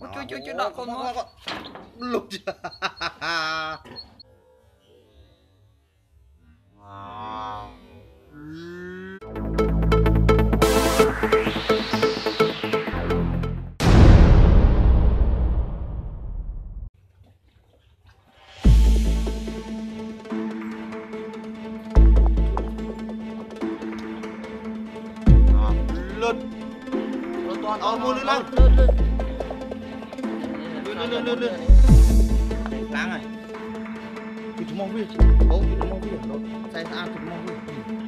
Ôi, chui, chui, chui, đọc con nó. Lục chưa? Lên Lên toàn. Ờ mua លឿនលឿនលឿនឡើងហើយពីឈ្មោះវាបងពីឈ្មោះវារត់តែស្អាតពីឈ្មោះវា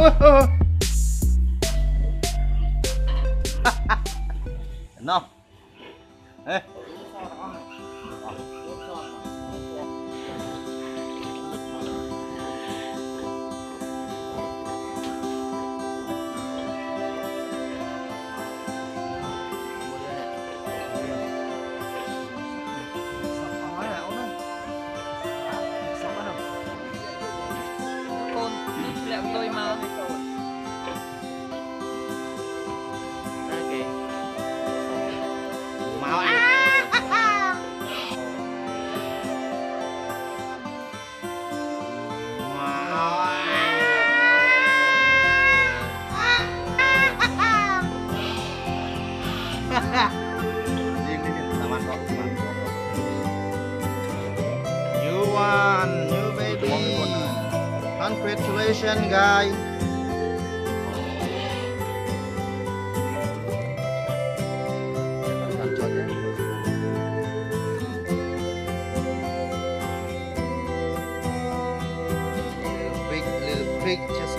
Whoa. situation, guys. Little pig just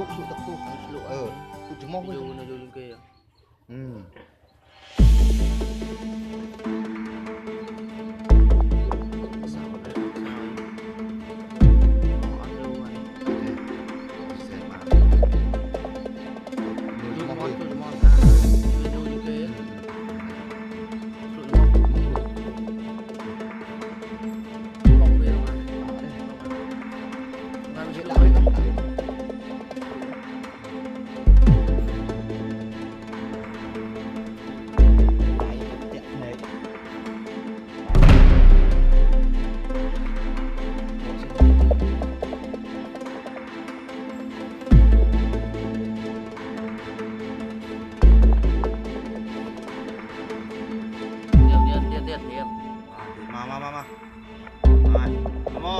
tusuk-tusuk tak tu kena seluk air. Tu cuma aku. Dia guna dulu ke ya. Hmm.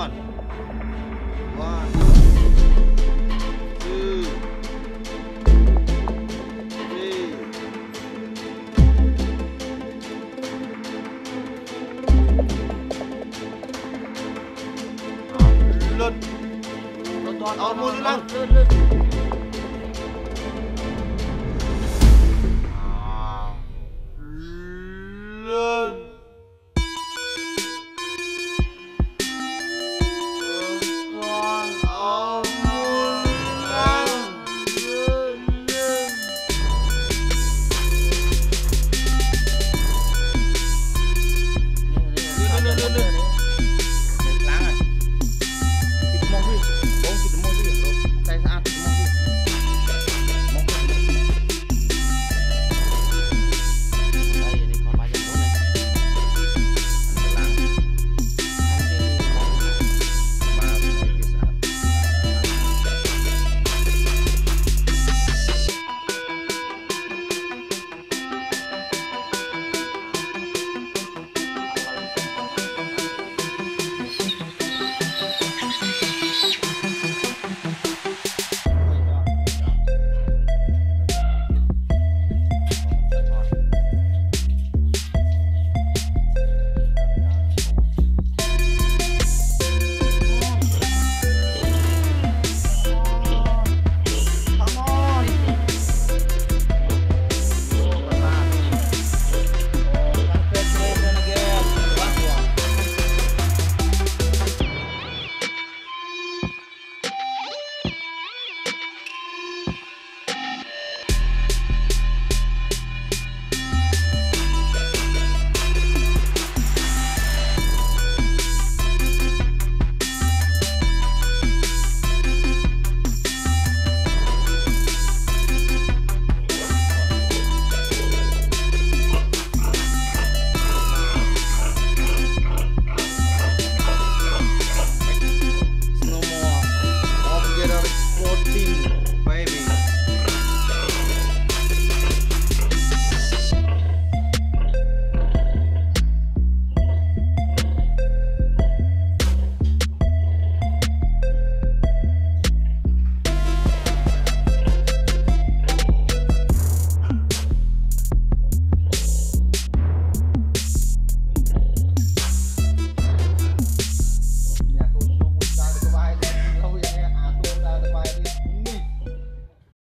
on. One, two, three. Lượt. Toàn toàn on luôn. Lượt lượt. Ờ,